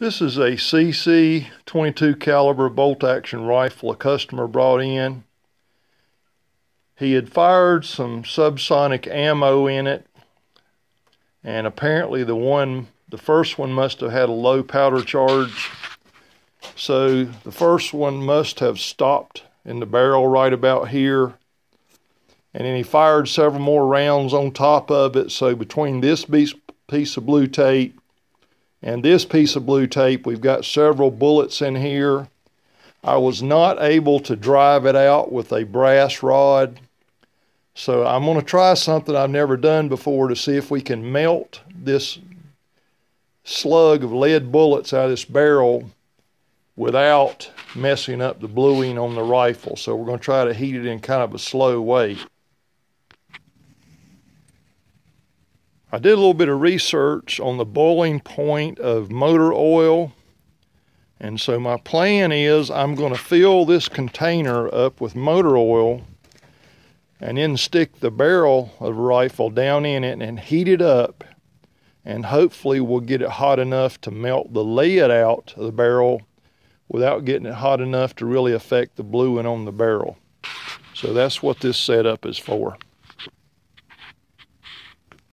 This is a CZ 22 caliber bolt action rifle a customer brought in. He had fired some subsonic ammo in it and apparently the one the first one must have had a low powder charge. So the first one must have stopped in the barrel right about here. And then he fired several more rounds on top of it. So between this piece of blue tape and this piece of blue tape, we've got several bullets in here. I was not able to drive it out with a brass rod. So I'm going to try something I've never done before to see if we can melt this slug of lead bullets out of this barrel without messing up the bluing on the rifle. So we're going to try to heat it in kind of a slow way. I did a little bit of research on the boiling point of motor oil. And so my plan is I'm going to fill this container up with motor oil and then stick the barrel of the rifle down in it and heat it up. And hopefully we'll get it hot enough to melt the lead out of the barrel without getting it hot enough to really affect the bluing on the barrel. So that's what this setup is for.